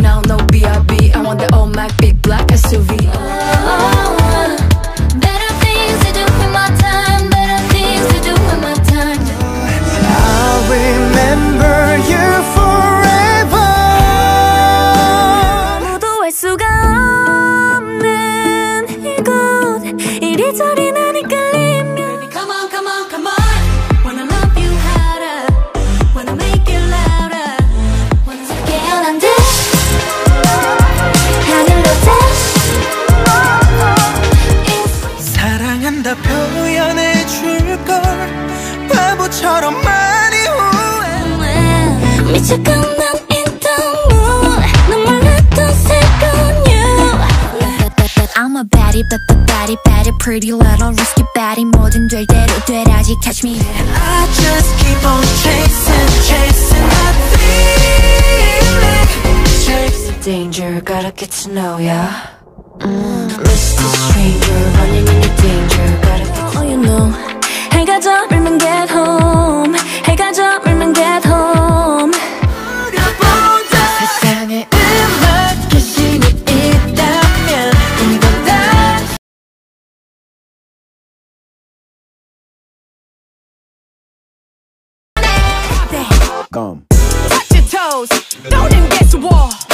now, no BRB. I want the oh my big black SUV. Better 바보처럼 많이 후회 미쳐 끝난 인터뷰 눈물 났던 second you I'm a baddie, but the baddie, baddie Pretty little risky baddie 뭐든 될 대로 되라지 Catch me I just keep on chasing, chasing that feeling Chasing danger, gotta get to know ya mm, Touch your toes, don't invest war. Do your